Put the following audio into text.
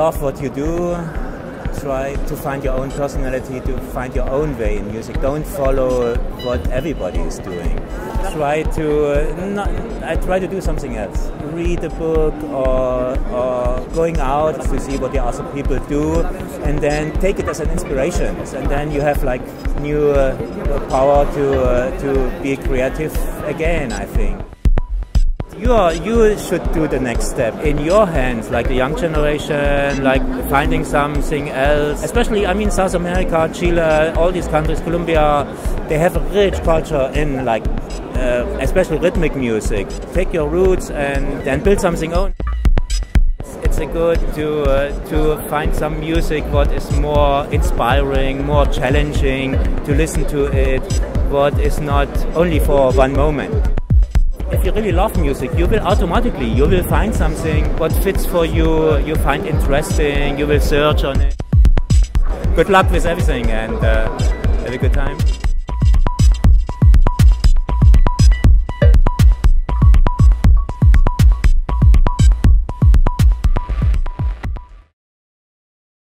love what you do, try to find your own personality, to find your own way in music. Don't follow what everybody is doing. Try to uh, not, I try to do something else. Read a book or, or going out to see what the other people do, and then take it as an inspiration. And then you have like new uh, power to uh, to be creative again. I think you are you should do the next step in your hands like the young generation like finding something else. Especially i mean south america chile all these countries colombia they have a rich culture in like uh, especially rhythmic music. Take your roots and then build something own. It's a good to uh, to find some music what is more inspiring more challenging to listen to it what is not only for one moment if you really love music, you will automatically, you will find something what fits for you, you find interesting, you will search on it. Good luck with everything and uh, have a good time.